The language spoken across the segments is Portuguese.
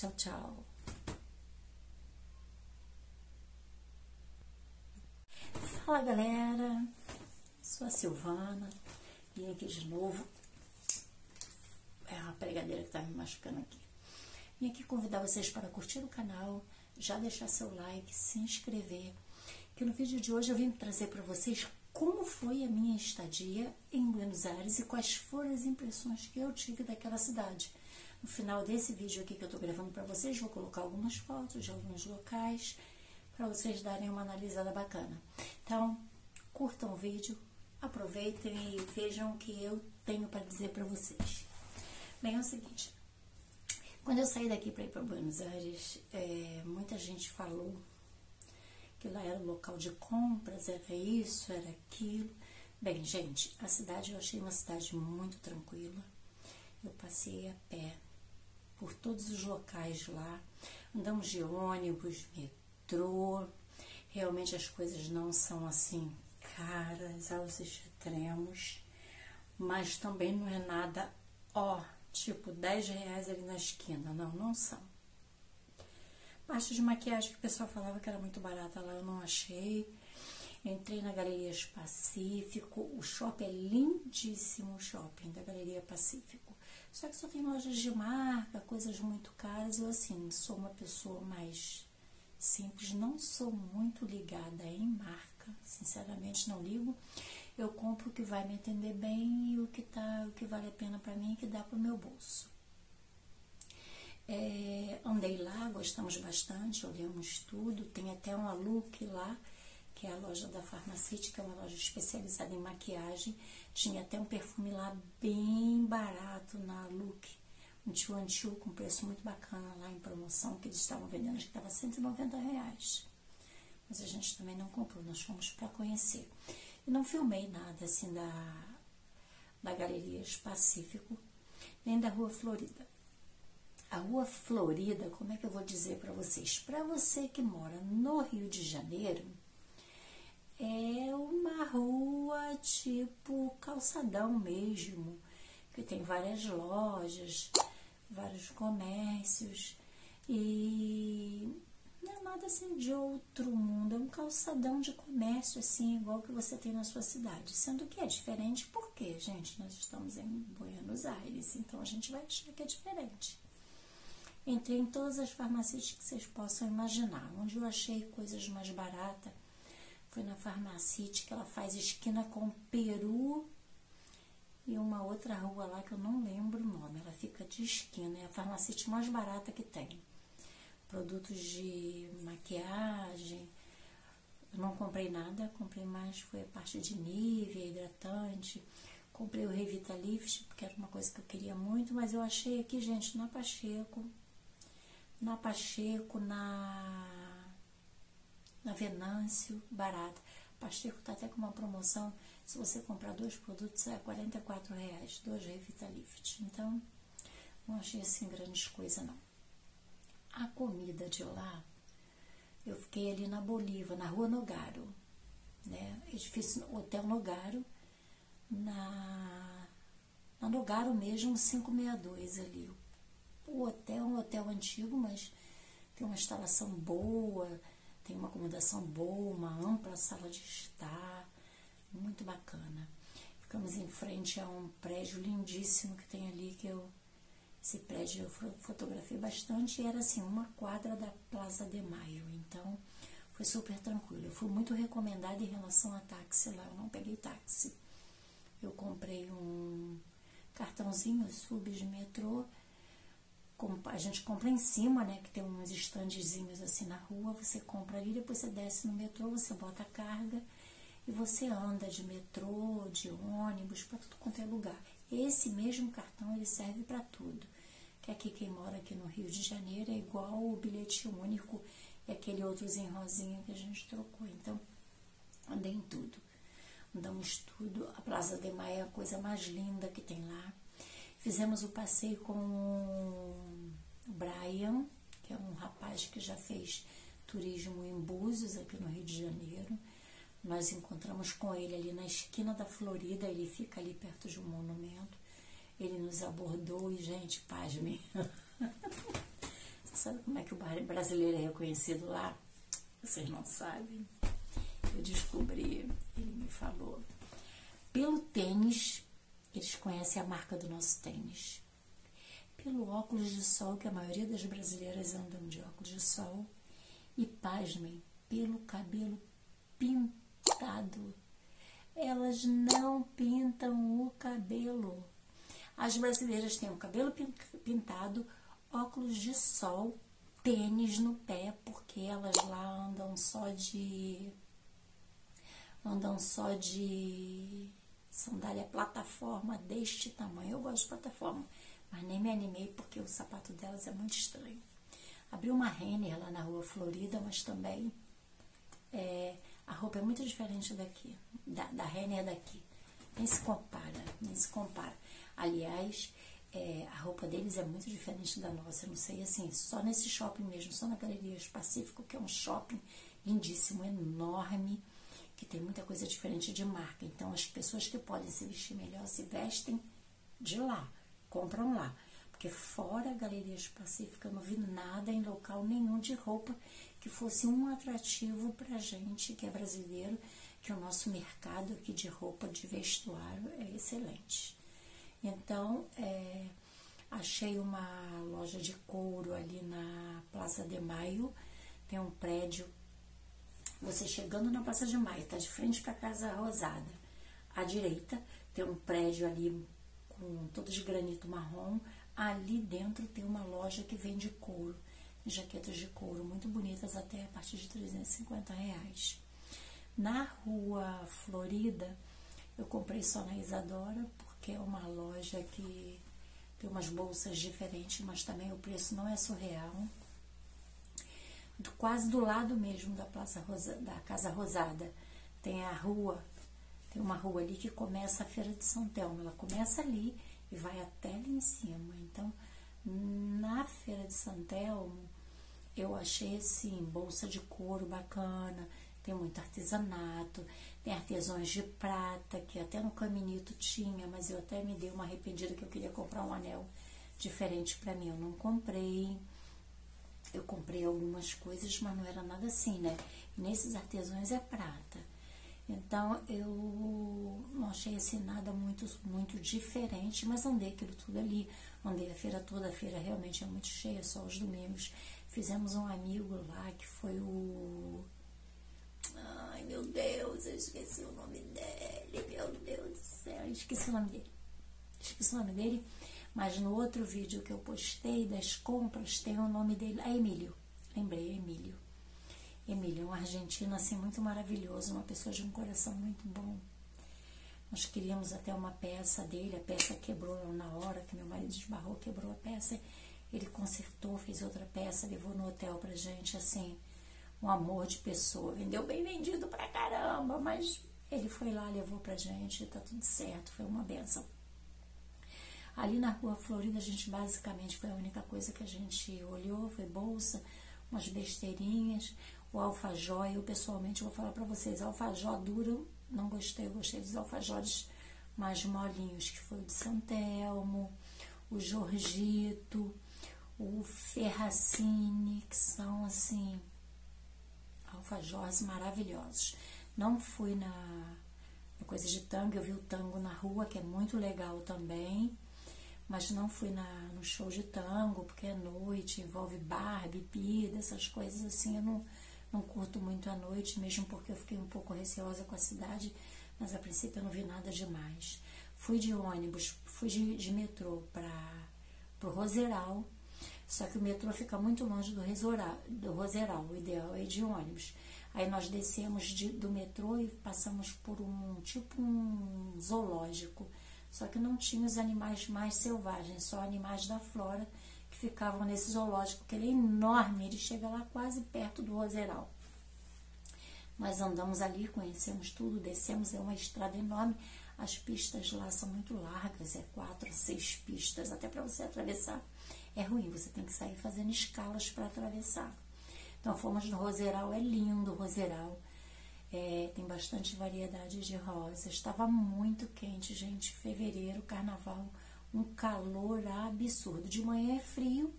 Tchau, tchau. Fala galera, sou a Silvana, vim aqui de novo. É uma pregadeira que tá me machucando aqui. Vim aqui convidar vocês para curtir o canal, já deixar seu like, se inscrever. Que no vídeo de hoje eu vim trazer para vocês como foi a minha estadia em Buenos Aires e quais foram as impressões que eu tive daquela cidade. No final desse vídeo aqui que eu tô gravando para vocês, vou colocar algumas fotos de alguns locais para vocês darem uma analisada bacana. Então, curtam o vídeo, aproveitem e vejam o que eu tenho para dizer para vocês. Bem, é o seguinte, quando eu saí daqui para ir para Buenos Aires, é, muita gente falou que lá era o local de compras, era isso, era aquilo. Bem, gente, a cidade eu achei uma cidade muito tranquila. Eu passei a pé por todos os locais lá, andamos de ônibus, metrô. Realmente as coisas não são assim caras aos extremos, mas também não é nada, ó, tipo 10 reais ali na esquina. Não, não são. Parte de maquiagem que o pessoal falava que era muito barata lá, eu não achei. Entrei na Galerias Pacífico. O shopping é lindíssimo, o shopping da Galeria Pacífico. Só que só tem lojas de marca, coisas muito caras. Eu, assim, sou uma pessoa mais simples, não sou muito ligada em marca, sinceramente não ligo. Eu compro o que vai me atender bem e o que, tá, o que vale a pena para mim e que dá para o meu bolso. É, andei lá, gostamos bastante, olhamos tudo. Tem até uma look lá, que é a loja da Farmacêutica, uma loja especializada em maquiagem. Tinha até um perfume lá bem barato na look um tio antigo com preço muito bacana lá em promoção, que eles estavam vendendo, acho que estava 190 reais. Mas a gente também não comprou, nós fomos para conhecer. E não filmei nada assim da, da Galerias Pacífico, nem da Rua Florida. A Rua Florida, como é que eu vou dizer para vocês? Para você que mora no Rio de Janeiro, é uma rua tipo calçadão mesmo, que tem várias lojas, vários comércios e não é nada assim de outro mundo, é um calçadão de comércio assim, igual que você tem na sua cidade, sendo que é diferente porque, gente, nós estamos em Buenos Aires, então a gente vai achar que é diferente. Entrei em todas as farmácias que vocês possam imaginar, onde eu achei coisas mais baratas foi na farmacêutica, ela faz esquina com Peru e uma outra rua lá que eu não lembro o nome. Ela fica de esquina, é a farmacêutica mais barata que tem. Produtos de maquiagem. Eu não comprei nada, comprei mais, foi a parte de Nivea, hidratante. Comprei o Revitalift, porque era uma coisa que eu queria muito, mas eu achei aqui, gente, na Pacheco, na Pacheco, na, na Venâncio, barato. Pacheco tá até com uma promoção se você comprar dois produtos, é R$ reais, dois Revitalift. Então, não achei assim grandes coisas, não. A comida de lá, eu fiquei ali na Bolívar, na rua Nogaro, né? Edifício Hotel Nogaro, na, na Nogaro mesmo, 562 ali. O hotel é um hotel antigo, mas tem uma instalação boa, tem uma acomodação boa, uma ampla sala de estar muito bacana. Ficamos em frente a um prédio lindíssimo que tem ali, que eu. Esse prédio eu fotografei bastante e era assim, uma quadra da Plaza de Maio. Então, foi super tranquilo. Eu fui muito recomendada em relação a táxi lá, eu não peguei táxi. Eu comprei um cartãozinho, sub de metrô. A gente compra em cima, né? Que tem uns estandezinhos assim na rua. Você compra ali, depois você desce no metrô, você bota a carga e você anda de metrô, de ônibus, para tudo quanto é lugar. Esse mesmo cartão ele serve para tudo. Que aqui quem mora aqui no Rio de Janeiro é igual o bilhete único e aquele outrozinho rosinha que a gente trocou. Então, andei em tudo. Andamos tudo. A Plaza de Maia é a coisa mais linda que tem lá. Fizemos o passeio com o Brian, que é um rapaz que já fez turismo em Búzios, aqui no Rio de Janeiro. Nós encontramos com ele ali na esquina da Florida, ele fica ali perto de um monumento. Ele nos abordou e, gente, pasme. Você brasileiro é reconhecido lá? Vocês não sabem. Eu descobri, ele me falou. Pelo tênis, eles conhecem a marca do nosso tênis. Pelo óculos de sol, que a maioria das brasileiras andam de óculos de sol. E pasmem, pelo cabelo pintado. Elas não pintam o cabelo. As brasileiras têm o cabelo pintado, óculos de sol, tênis no pé, porque elas lá andam só de. andam só de sandália plataforma deste tamanho. Eu gosto de plataforma, mas nem me animei porque o sapato delas é muito estranho. Abri uma Renner lá na rua Florida, mas também é, a roupa é muito diferente daqui, da, da Renner daqui. Nem se compara, nem se compara. Aliás, é, a roupa deles é muito diferente da nossa. Eu não sei, assim, só nesse shopping mesmo, só na Galeria Pacífico, que é um shopping lindíssimo, enorme, que tem muita coisa diferente de marca. Então, as pessoas que podem se vestir melhor se vestem de lá, compram lá. Porque fora a Galeria Pacífico, eu não vi nada em local nenhum de roupa que fosse um atrativo pra gente que é brasileiro, que o nosso mercado aqui de roupa, de vestuário é excelente. Então, é, achei uma loja de couro ali na Praça de Maio, tem um prédio. Você chegando na Praça de Maio, tá de frente para a Casa Rosada. À direita tem um prédio ali com todo de granito marrom. Ali dentro tem uma loja que vende couro, jaquetas de couro muito bonitas até a partir de 350 reais. Na rua Florida, eu comprei só na Isadora, que é uma loja que tem umas bolsas diferentes, mas também o preço não é surreal. Do, quase do lado mesmo da Praça Rosa, da Casa Rosada, tem a rua, tem uma rua ali que começa a Feira de São Telmo. Ela começa ali e vai até ali em cima. Então, na Feira de São Telmo, eu achei assim, bolsa de couro bacana, tem muito artesanato, tem artesãos de prata, que até no caminito tinha, mas eu até me dei uma arrependida que eu queria comprar um anel diferente para mim. Eu não comprei. Eu comprei algumas coisas, mas não era nada assim, né? Nesses artesãos é prata. Então eu não achei assim nada muito, muito diferente, mas andei aquilo tudo ali. Andei a feira toda, a feira realmente é muito cheia, só os domingos. Fizemos um amigo lá que foi o Ai, meu Deus, eu esqueci o nome dele. Meu Deus do céu, esqueci o nome dele. Esqueci o nome dele. Mas no outro vídeo que eu postei das compras tem o nome dele. Ah, Emílio. Lembrei, Emílio. Emílio, um argentino assim muito maravilhoso, uma pessoa de um coração muito bom. Nós queríamos até uma peça dele, a peça quebrou na hora que meu marido esbarrou, quebrou a peça. Ele consertou, fez outra peça, levou no hotel pra gente, assim um amor de pessoa. Vendeu bem vendido pra caramba, mas ele foi lá, levou pra gente, tá tudo certo, foi uma benção. Ali na rua Florida, a gente basicamente foi a única coisa que a gente olhou, foi bolsa, umas besteirinhas, o alfajó, eu pessoalmente vou falar para vocês, alfajó duro, não gostei, eu gostei dos alfajores mais molinhos, que foi o de Santelmo, o Jorgito, o Ferracine, que são assim, alfajores maravilhosos. Não fui na, na coisa de tango, eu vi o tango na rua, que é muito legal também, mas não fui na, no show de tango, porque é noite, envolve bar, bebida, essas coisas assim, eu não, não curto muito a noite, mesmo porque eu fiquei um pouco receosa com a cidade, mas a princípio eu não vi nada demais. Fui de ônibus, fui de, de metrô para o Roseral, só que o metrô fica muito longe do, Resoral, do Roseral, o ideal é ir de ônibus. Aí nós descemos de, do metrô e passamos por um tipo um zoológico. Só que não tinha os animais mais selvagens, só animais da flora que ficavam nesse zoológico, que ele é enorme, ele chega lá quase perto do Roseral. Nós andamos ali, conhecemos tudo, descemos, é uma estrada enorme. As pistas lá são muito largas, é quatro, seis pistas, até para você atravessar é ruim, você tem que sair fazendo escalas para atravessar. Então fomos no Roseral, é lindo o Roseral. É, tem bastante variedade de rosas. Estava muito quente, gente. Fevereiro, carnaval, um calor absurdo. De manhã é frio,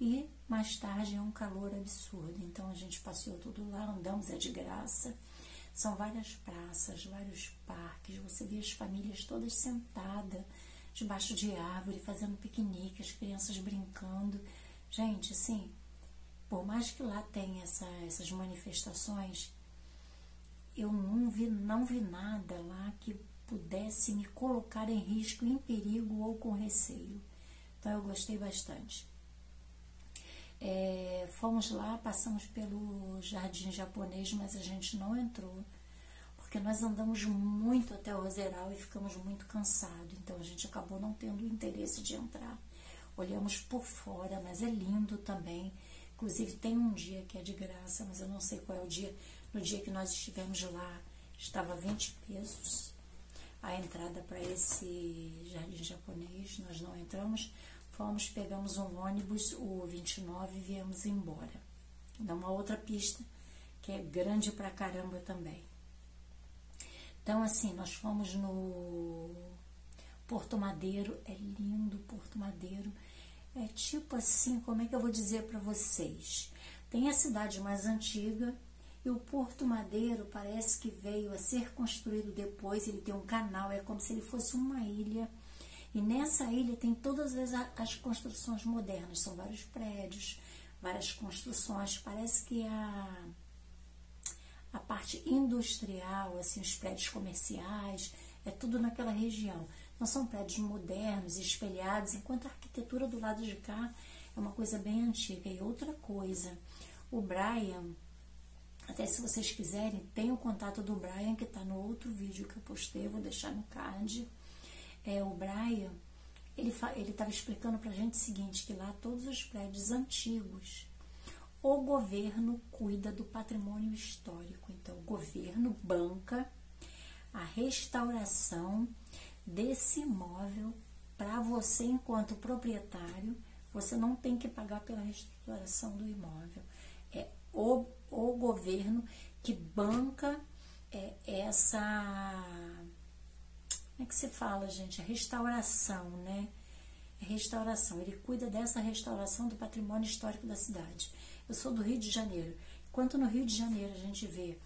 e mais tarde é um calor absurdo. Então a gente passeou tudo lá, andamos, é de graça. São várias praças, vários parques. Você vê as famílias todas sentadas debaixo de árvore, fazendo piquenique, as crianças brincando. Gente, assim, por mais que lá tenha essa, essas manifestações, eu não vi, não vi nada lá que pudesse me colocar em risco, em perigo ou com receio. Então eu gostei bastante. É, fomos lá, passamos pelo jardim japonês, mas a gente não entrou, porque nós andamos muito até o Roseral e ficamos muito cansados, então a gente acabou não tendo interesse de entrar. Olhamos por fora, mas é lindo também. Inclusive tem um dia que é de graça, mas eu não sei qual é o dia. No dia que nós estivemos lá, estava 20 pesos a entrada para esse jardim japonês. Nós não entramos, fomos, pegamos um ônibus, o 29, e viemos embora. Dá uma outra pista que é grande pra caramba também. Então, assim, nós fomos no Porto Madeiro, é lindo Porto Madeiro. É tipo assim, como é que eu vou dizer para vocês? Tem a cidade mais antiga e o Porto Madeiro parece que veio a ser construído depois. Ele tem um canal, é como se ele fosse uma ilha. E nessa ilha tem todas as, as construções modernas, são vários prédios, várias construções. Parece que a, a parte industrial, assim, os prédios comerciais, é tudo naquela região. Não são prédios modernos, espelhados, enquanto a arquitetura do lado de cá é uma coisa bem antiga. E outra coisa, o Brian, até se vocês quiserem, tem o contato do Brian, que está no outro vídeo que eu postei, vou deixar no card. É, o Brian, ele estava explicando para a gente o seguinte, que lá todos os prédios antigos, o governo cuida do patrimônio histórico. Então, o governo banca a restauração desse imóvel para você, enquanto proprietário, você não tem que pagar pela restauração do imóvel. É o, o governo que banca é, essa. Como é que se fala, gente? A restauração, né? É restauração. Ele cuida dessa restauração do patrimônio histórico da cidade. Eu sou do Rio de Janeiro. Enquanto no Rio de Janeiro a gente vê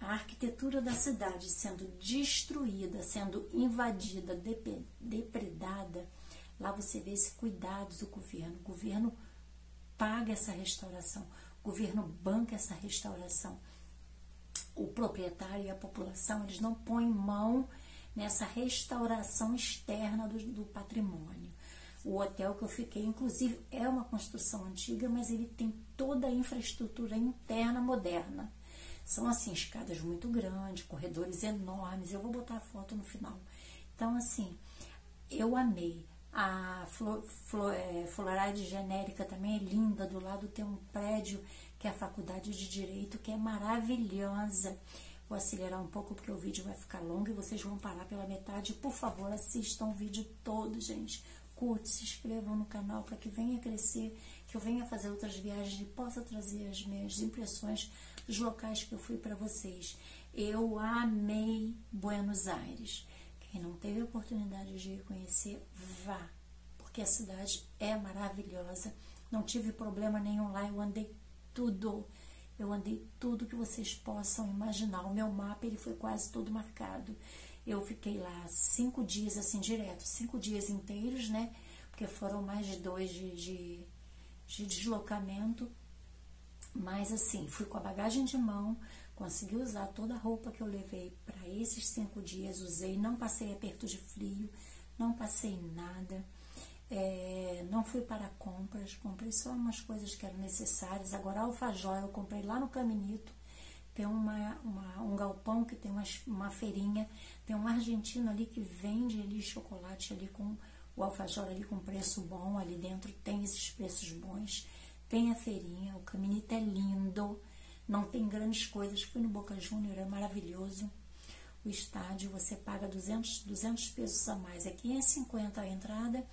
a arquitetura da cidade sendo destruída, sendo invadida, depredada, lá você vê esse cuidado do governo. O governo paga essa restauração, o governo banca essa restauração. O proprietário e a população, eles não põem mão nessa restauração externa do, do patrimônio. O hotel que eu fiquei, inclusive, é uma construção antiga, mas ele tem toda a infraestrutura interna moderna. São assim, escadas muito grandes, corredores enormes. Eu vou botar a foto no final. Então, assim, eu amei. A flor, flor, é, Floride genérica também é linda. Do lado tem um prédio que é a Faculdade de Direito, que é maravilhosa. Vou acelerar um pouco porque o vídeo vai ficar longo e vocês vão parar pela metade. Por favor, assistam o vídeo todo, gente. Curte, se inscrevam no canal para que venha crescer, que eu venha fazer outras viagens e possa trazer as minhas impressões dos locais que eu fui para vocês. Eu amei Buenos Aires. Quem não teve a oportunidade de conhecer, vá, porque a cidade é maravilhosa. Não tive problema nenhum lá, eu andei tudo. Eu andei tudo que vocês possam imaginar. O meu mapa ele foi quase todo marcado. Eu fiquei lá cinco dias assim direto, cinco dias inteiros, né? Porque foram mais de dois de, de, de deslocamento. Mas assim, fui com a bagagem de mão, consegui usar toda a roupa que eu levei para esses cinco dias, usei, não passei aperto de frio, não passei nada, é, não fui para compras, comprei só umas coisas que eram necessárias. Agora, alfajor eu comprei lá no Caminito, tem uma, uma, um galpão que tem uma, uma feirinha, tem um argentino ali que vende ali chocolate ali com o alfajor ali com preço bom, ali dentro tem esses preços bons. Tem a feirinha, o caminito é lindo, não tem grandes coisas. Fui no Boca Júnior, é maravilhoso. O estádio, você paga 200, 200 pesos a mais. É 50 a entrada,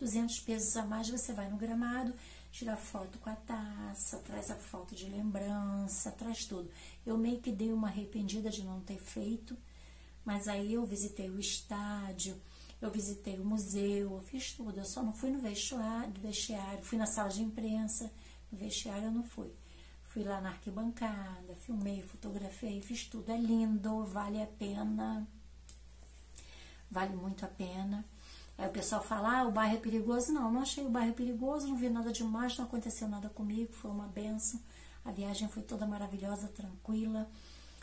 200 pesos a mais. Você vai no gramado, tira foto com a taça, traz a foto de lembrança, traz tudo. Eu meio que dei uma arrependida de não ter feito, mas aí eu visitei o estádio, eu visitei o museu, eu fiz tudo. Eu só não fui no vestiário fui na sala de imprensa, No vestiário eu não fui. Fui lá na arquibancada, filmei, fotografei, fiz tudo. É lindo, vale a pena. Vale muito a pena. Aí o pessoal fala, ah, o bairro é perigoso. Não, não achei o bairro perigoso, não vi nada demais, não aconteceu nada comigo, foi uma benção. A viagem foi toda maravilhosa, tranquila.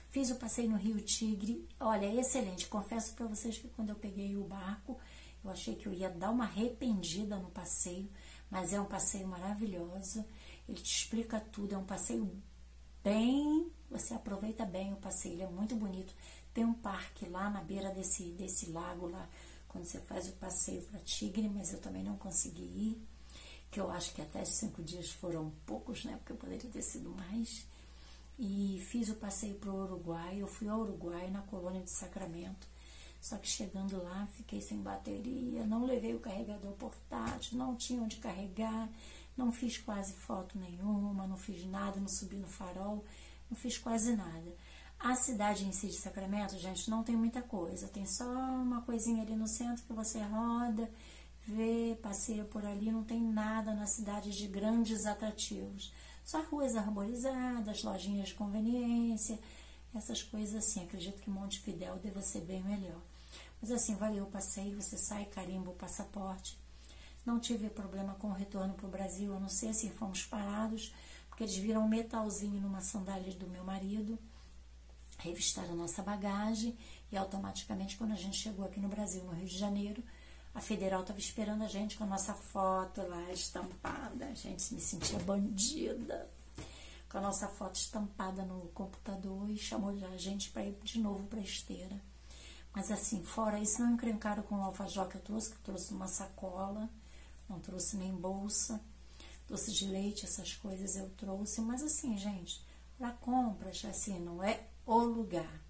Fiz o passeio no Rio Tigre. Olha, excelente. Confesso para vocês que quando eu peguei o barco, eu achei que eu ia dar uma arrependida no passeio, mas é um passeio maravilhoso. Ele te explica tudo, é um passeio bem, você aproveita bem o passeio, ele é muito bonito. Tem um parque lá na beira desse, desse lago lá, quando você faz o passeio para Tigre, mas eu também não consegui ir, que eu acho que até cinco dias foram poucos, né? Porque eu poderia ter sido mais. E fiz o passeio para o Uruguai, eu fui ao Uruguai, na colônia de Sacramento. Só que chegando lá, fiquei sem bateria, não levei o carregador portátil, não tinha onde carregar, não fiz quase foto nenhuma, não fiz nada, não subi no farol, não fiz quase nada. A cidade em si de Sacramento, gente, não tem muita coisa. Tem só uma coisinha ali no centro que você roda, vê, passeia por ali. Não tem nada na cidade de grandes atrativos. Só ruas arborizadas, lojinhas de conveniência, essas coisas assim. Acredito que Monte Fidel deva ser bem melhor. Mas assim, valeu o passeio, você sai, carimba o passaporte não tive problema com o retorno para o Brasil, a não ser se fomos parados, porque eles viram um metalzinho numa sandália do meu marido, revistaram nossa bagagem e automaticamente, quando a gente chegou aqui no Brasil, no Rio de Janeiro, a federal estava esperando a gente com a nossa foto lá estampada. A gente me sentia bandida. Com a nossa foto estampada no computador e chamou a gente para ir de novo para a esteira. Mas assim, fora isso, não encrencaram com o alfajor que eu trouxe, que eu trouxe uma sacola não trouxe nem bolsa, doce de leite, essas coisas eu trouxe, mas assim, gente, para compras, assim, não é o lugar.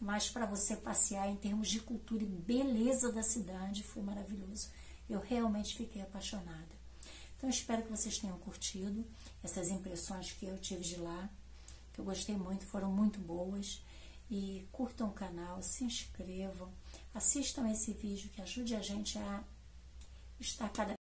Mas para você passear em termos de cultura e beleza da cidade, foi maravilhoso. Eu realmente fiquei apaixonada. Então, espero que vocês tenham curtido essas impressões que eu tive de lá, que eu gostei muito, foram muito boas. E curtam o canal, se inscrevam, assistam esse vídeo que ajude a gente a está cada